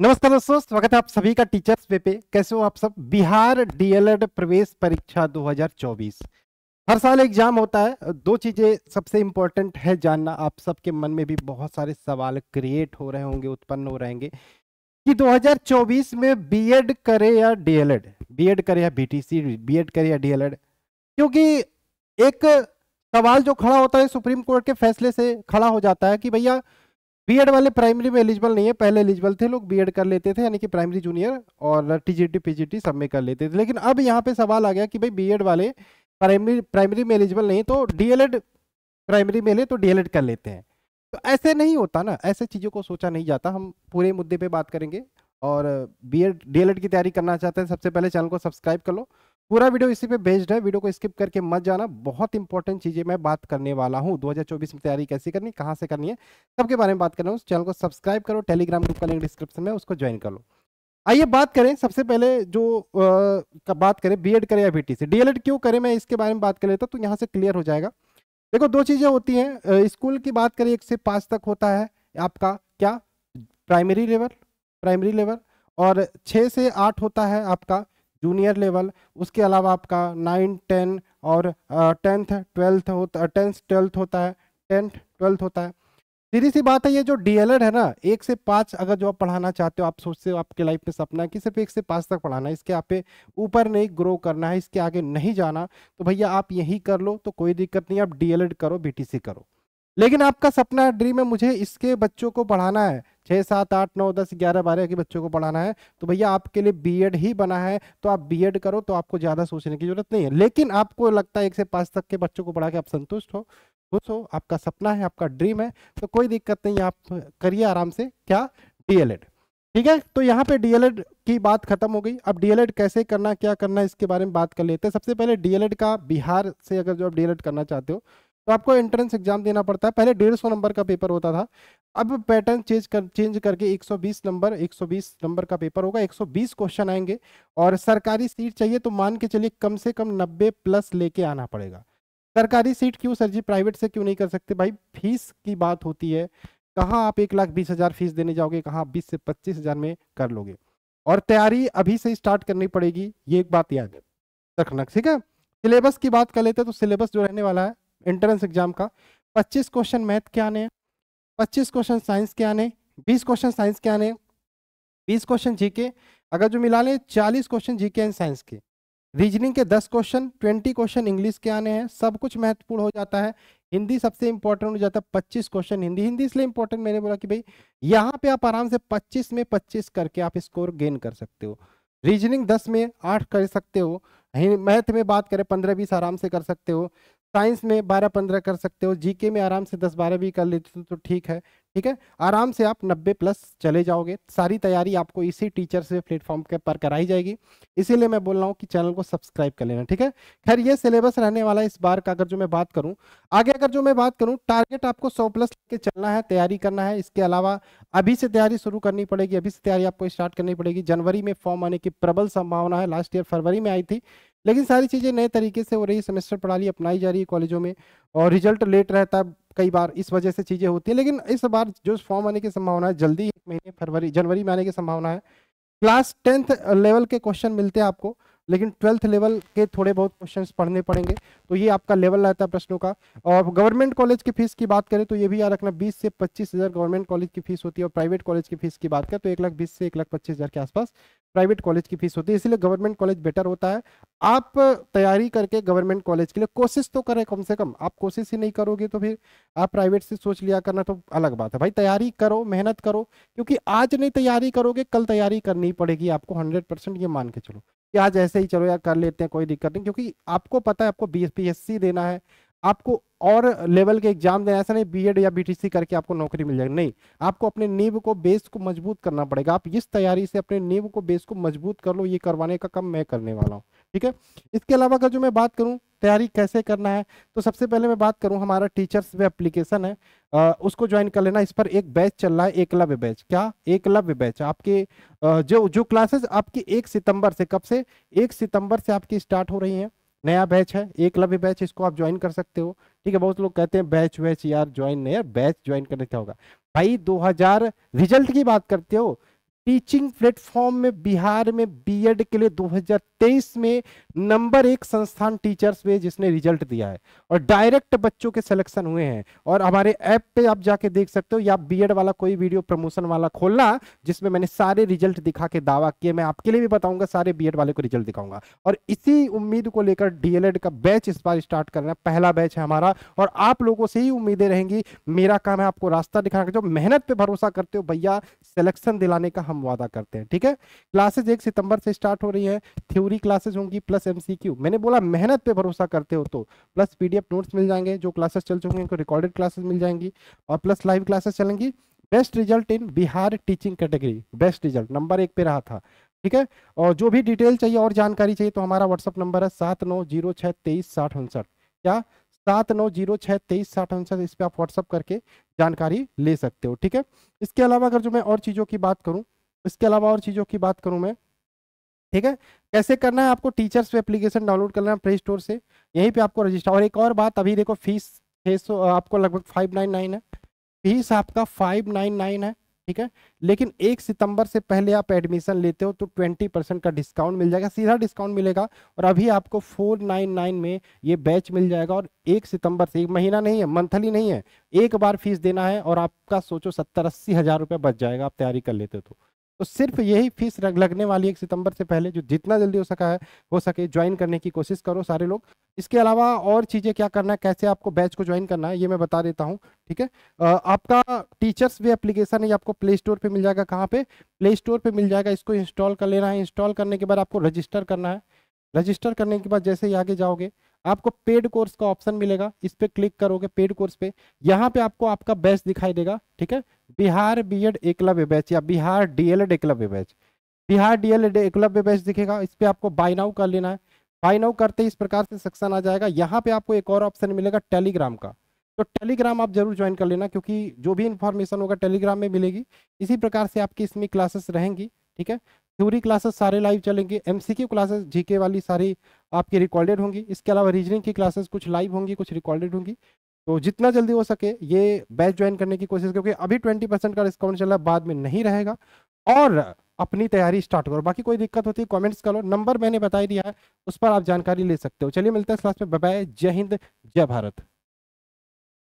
नमस्कार दोस्तों, स्वागत है आप सभी का टीचर्स पे पे। कैसे हो आप सब? बिहार डीएलएड प्रवेश परीक्षा 2024 हर साल एग्ज़ाम होता है। दो चीज़ें सबसे इंपॉर्टेंट है जानना। आप सबके मन में भी बहुत सारे सवाल क्रिएट हो रहे होंगे, उत्पन्न हो रहेंगे कि 2024 में बीएड करे या डीएलएड बीएड करे या बीटीसी बीएड करे या डीएलएड क्योंकि एक सवाल जो खड़ा होता है सुप्रीम कोर्ट के फैसले से, खड़ा हो जाता है कि भैया बीएड वाले प्राइमरी में एलिजिबल नहीं है। पहले एलिजिबल थे लोग बीएड कर लेते थे, यानी कि प्राइमरी जूनियर और टीजीटी पीजीटी सब में कर लेते थे। लेकिन अब यहाँ पे सवाल आ गया कि भाई बीएड वाले प्राइमरी प्राइमरी में एलिजिबल नहीं तो डीएलएड प्राइमरी में ले तो डीएलएड कर लेते हैं। तो ऐसे नहीं होता ना, ऐसे चीज़ों को सोचा नहीं जाता। हम पूरे मुद्दे पर बात करेंगे और बी एड की तैयारी करना चाहते हैं, सबसे पहले चैनल को सब्सक्राइब कर लो। पूरा वीडियो इसी पे बेस्ड है। वीडियो को स्किप करके मत जाना। बहुत इंपॉर्टेंट चीज़ें मैं बात करने वाला हूँ। 2024 में तैयारी कैसे करनी कहाँ से करनी है? सबके बारे में बात करना उस चैनल को सब्सक्राइब करो। टेलीग्राम ग्रुप का लिंक डिस्क्रिप्शन में उसको ज्वाइन कर लो। आइए बात करें। सबसे पहले जो आ, बात करें बी करें या बीटीसी डीएलएड क्यों करें? मैं इसके बारे में बात कर लेता हूँ तो यहाँ से क्लियर हो जाएगा। देखो दो चीज़ें होती हैं। स्कूल की बात करें एक से पाँच तक होता है आपका क्या? प्राइमरी लेवल प्राइमरी लेवल और छः से आठ होता है आपका जूनियर लेवल, उसके अलावा आपका नाइन, टेन और टेंथ, ट्वेल्थ होता टेंथ, ट्वेल्थ होता है, टेंथ, ट्वेल्थ होता है। सीधी सी बात है, ये जो डीएलएड है ना, एक से पाँच अगर जो आप पढ़ाना चाहते हो, आप सोचते हो आपके लाइफ में सपना है कि सिर्फ़ एक से पाँच तक पढ़ाना है, इसके आप ऊपर नहीं ग्रो करना है, इसके आगे नहीं जाना तो भैया आप यही कर लो तो कोई दिक्कत नहीं, आप डीएलएड करो बीटीसी करो। लेकिन आपका सपना है ड्रीम है, मुझे इसके बच्चों को पढ़ाना है। छः सात, आठ, नौ, दस, ग्यारह, बारह के बच्चों को पढ़ाना है। तो भैया, आपके लिए बीएड ही बना है। तो आप बीएड करो तो आपको ज़्यादा सोचने की ज़रूरत नहीं है। लेकिन आपको लगता है एक से पाँच तक के बच्चों को पढ़ा के आप संतुष्ट हो, खुश हो, आपका सपना है, आपका ड्रीम है तो कोई दिक्कत नहीं, आप करिए आराम से। क्या? डीएलएड ठीक है? तो यहाँ पे डीएलएड की बात खत्म हो गई। अब डीएलएड कैसे करना, क्या करना, इसके बारे में बात कर लेते हैं। सबसे पहले डीएलएड का बिहार से अगर जो आप डीएलएड करना चाहते हो तो आपको एंट्रेंस एग्ज़ाम देना पड़ता है। पहले डेढ़ सौ नंबर का पेपर होता था। अब पैटर्न चेंज कर चेंज करके 120 नंबर 120 नंबर का पेपर होगा। 120 क्वेश्चन आएँगे और सरकारी सीट चाहिए तो मान के चलिए कम से कम 90 प्लस लेके आना पड़ेगा। सरकारी सीट क्यों सर जी? प्राइवेट से क्यों नहीं कर सकते? भाई फ़ीस की बात होती है। कहाँ आप एक लाख बीस हज़ार फ़ीस देने जाओगे? कहाँ बीस से पच्चीस हज़ार में कर लोगे? और तैयारी अभी से स्टार्ट करनी पड़ेगी। ये एक बात याद रखना, ठीक है? सिलेबस की बात कर लेते हैं तो सिलेबस जो रहने वाला है एंट्रेंस एग्ज़ाम का पच्चीस क्वेश्चन मैथ के आने, पच्चीस क्वेश्चन साइंस के आने, बीस क्वेश्चन साइंस के आने, बीस क्वेश्चन जीके अगर जो मिला लें चालीस क्वेश्चन जीके एंड साइंस के। रीजनिंग के दस क्वेश्चन ट्वेंटी क्वेश्चन इंग्लिश के आने हैं, सब कुछ महत्वपूर्ण हो जाता है। हिंदी सबसे इंपॉर्टेंट हो जाता है पच्चीस क्वेश्चन हिंदी। हिंदी इसलिए इंपॉर्टेंट मैंने बोला कि भाई, यहाँ पे आप आराम से पच्चीस में पच्चीस करके आप स्कोर गेन कर सकते हो। रीजनिंग दस में आठ कर सकते हो। मैथ में बात करें, पंद्रह बीस आराम से कर सकते हो। साइंस में बारह पंद्रह कर सकते हो, जीके में आराम से दस बारह भी कर लेते हो तो ठीक है। ठीक है? आराम से आप नब्बे प्लस चले जाओगे। सारी तैयारी आपको इसी टीचर से प्लेटफॉर्म के पर कराई जाएगी। इसीलिए मैं बोल रहा हूँ कि चैनल को सब्सक्राइब कर लेना, ठीक है? खैर, ये सिलेबस रहने वाला है इस बार का, अगर जो मैं बात करूँ। आगे अगर जो मैं बात करूँ, टारगेट आपको सौ प्लस के चलना है, तैयारी करना है। इसके अलावा अभी से तैयारी शुरू करनी पड़ेगी, अभी से तैयारी आपको स्टार्ट करनी पड़ेगी। जनवरी में फॉर्म आने की प्रबल संभावना है। लास्ट ईयर फरवरी में आई थी। लेकिन सारी चीज़ें नए तरीके से हो रही है। सेमेस्टर प्रणाली अपनाई जा रही है कॉलेजों में और रिज़ल्ट लेट रहता है। कई बार इस वजह से चीज़ें होती है। लेकिन इस बार जो फॉर्म आने की संभावना है, जल्दी एक महीने, फरवरी, जनवरी में आने की संभावना है। क्लास टेंथ लेवल के क्वेश्चन मिलते हैं आपको, लेकिन ट्वेल्थ लेवल के थोड़े बहुत क्वेश्चन पढ़ने पड़ेंगे। तो ये आपका लेवल रहता है प्रश्नों का। और गवर्नमेंट कॉलेज की फ़ीस की बात करें तो ये भी याद रखना, बीस से पच्चीस हज़ार गवर्नमेंट कॉलेज की फ़ीस होती है और प्राइवेट कॉलेज की फ़ीस की बात करें तो एक लाख बीस से एक लाख पच्चीस हज़ार के आसपास प्राइवेट कॉलेज की फ़ीस होती है। इसलिए गवर्नमेंट कॉलेज बेटर होता है। आप तैयारी करके गवर्नमेंट कॉलेज के लिए कोशिश तो करें कम से कम। आप कोशिश ही नहीं करोगे तो फिर आप प्राइवेट से सोच लिया करना तो अलग बात है। भाई, तैयारी करो, मेहनत करो, क्योंकि आज नहीं तैयारी करोगे, कल तैयारी करनी पड़ेगी। आपको हंड्रेड परसेंट ये मान के चलो कि आज ऐसे ही चलो यार, कर लेते हैं, कोई दिक्कत नहीं, क्योंकि आपको पता है, आपको बी एस देना है। आपको और लेवल के एग्ज़ाम देना ऐसा नहीं बीएड या बीटीसी करके आपको नौकरी मिल जाएगी। नहीं, आपको अपने नींव को बेस को मज़बूत करना पड़ेगा। आप इस तैयारी से अपने नींव को बेस को मज़बूत कर लो, ये करवाने का काम मैं करने वाला हूँ। ठीक है? इसके अलावा अगर जो मैं बात करूँ तैयारी कैसे करना है तो सबसे पहले मैं बात करूँ हमारा टीचर्स वे एप्लीकेशन है। आ, उसको ज्वाइन कर लेना इस पर एक बैच चल रहा है एकलव्य बैच क्या? एकलव्य बैच आपके जो जो क्लासेस आपकी एक सितंबर से कब से? एक सितंबर से आपकी स्टार्ट हो रही हैं। नया बैच है एकलव्य बैच इसको आप ज्वाइन कर सकते हो। ठीक है बहुत लोग कहते हैं बैच वैच यार ज्वाइन नहीं यार बैच ज्वाइन करने क्या होगा? भाई 2000 रिज़ल्ट की बात करते हो? टीचिंग प्लेटफॉर्म में बिहार में बीएड के लिए 2023 में नंबर एक संस्थान टीचर्स में जिसने रिज़ल्ट दिया है और डायरेक्ट बच्चों के सिलेक्शन हुए हैं। और हमारे ऐप पे आप जाके देख सकते हो, या बीएड वाला कोई वीडियो प्रमोशन वाला खोलना, जिसमें मैंने सारे रिज़ल्ट दिखा के दावा किए, मैं आपके लिए भी बताऊँगा, सारे बीएड वाले को रिज़ल्ट दिखाऊँगा। और इसी उम्मीद को लेकर डीएलएड का बैच इस बार स्टार्ट करना है, पहला बैच है हमारा। और आप लोगों से ही उम्मीदें रहेंगी, मेरा काम है आपको रास्ता दिखाना जो मेहनत पे भरोसा करते हो, भैया सिलेक्शन दिलाने का हम वादा करते हैं, ठीक है? क्लासेज एक सितंबर से स्टार्ट हो रही है थ्योरी क्लासेज होंगी प्लस एमसीक्यू मैंने बोला, मेहनत पे भरोसा करते हो तो। प्लस पीडीएफ नोट्स मिल जाएँगे, जो क्लासेस चल चुके हैं रिकॉर्डेड क्लासेस मिल जाएँगी और प्लस लाइव क्लासेस चलेंगी। Best result in Bihar teaching category best result number एक पे रहा था। ठीक है? और जो भी डिटेल चाहिए, और जानकारी चाहिए तो हमारा व्हाट्सअप नंबर है सात नौ ज़ीरो छः तेईस साठ उनसठ। क्या? सात नौ ज़ीरो छः तेईस साठ उनसठ, इस पर आप व्हाट्सअप करके जानकारी ले सकते हो। ठीक है? इसके अलावा अगर जो मैं और चीज़ों की बात करूँ, इसके अलावा और चीज़ों की बात करूँ मैं ठीक है? कैसे करना है आपको टीचर्स पे एप्लीकेशन डाउनलोड करना है प्ले स्टोर से, यहीं पे आपको रजिस्टर और एक और बात, अभी देखो फ़ीस छः सौ आपको लगभग फाइव नाइन नाइन है। फ़ीस आपका फाइव नाइन नाइन है, ठीक है? लेकिन एक सितंबर से पहले आप एडमिशन लेते हो तो ट्वेंटी परसेंट का डिस्काउंट मिल जाएगा, सीधा डिस्काउंट मिलेगा और अभी आपको फोर नाइन नाइन में ये बैच मिल जाएगा और एक सितंबर से, एक महीना नहीं है मंथली नहीं है, एक बार फ़ीस देना है और आपका सोचो सत्तर अस्सी हज़ार रुपये बच जाएगा आप तैयारी कर लेते हो तो। तो सिर्फ़ यही फ़ीस लगने वाली एक सितंबर से पहले, जो जितना जल्दी हो सका है, हो सके ज्वाइन करने की कोशिश करो सारे लोग। इसके अलावा और चीज़ें क्या करना है, कैसे आपको बैच को ज्वाइन करना है, ये मैं बता देता हूँ, ठीक है? आपका टीचर्स वे एप्लीकेशन है आपको प्ले स्टोर पर मिल जाएगा। कहाँ पे? प्ले स्टोर पर मिल जाएगा, इसको इंस्टॉल कर लेना है। इंस्टॉल करने के बाद आपको रजिस्टर करना है। रजिस्टर करने के बाद जैसे ही आगे जाओगे आपको पेड कोर्स का ऑप्शन मिलेगा। इस पर क्लिक करोगे पेड कोर्स पे। यहाँ पे आपको आपका बैच दिखाई देगा, ठीक है? Bihar B Ed Eklavya batch या Bihar DElEd Eklavya batch Bihar DElEd Eklavya batch दिखेगा, इस पर आपको बाय नाउ कर लेना है। बाय नाउ करते ही इस प्रकार से सेक्शन आ जाएगा। यहाँ पे आपको एक और ऑप्शन मिलेगा टेलीग्राम का। तो टेलीग्राम आप ज़रूर ज्वाइन कर लेना, क्योंकि जो भी इंफॉर्मेशन होगा टेलीग्राम में मिलेगी। इसी प्रकार से आपकी इसमें क्लासेस रहेंगी, ठीक है? थ्योरी क्लासेस सारे लाइव चलेंगे एमसीक्यू क्लासेस जीके वाली सारी आपकी रिकॉर्डेड होंगी। इसके अलावा रीजनिंग की क्लासेस कुछ लाइव होंगी, कुछ रिकॉर्डेड होंगी। तो जितना जल्दी हो सके ये बैच ज्वाइन करने की कोशिश, क्योंकि अभी ट्वेंटी परसेंट का डिस्काउंट चल रहा है, बाद में नहीं रहेगा। और अपनी तैयारी स्टार्ट करो, बाकी कोई दिक्कत होती है कमेंट्स करो। नंबर मैंने बता दिया है, उस पर आप जानकारी ले सकते हो। चलिए मिलते हैं क्लास में। बाय जय हिंद, जय भारत।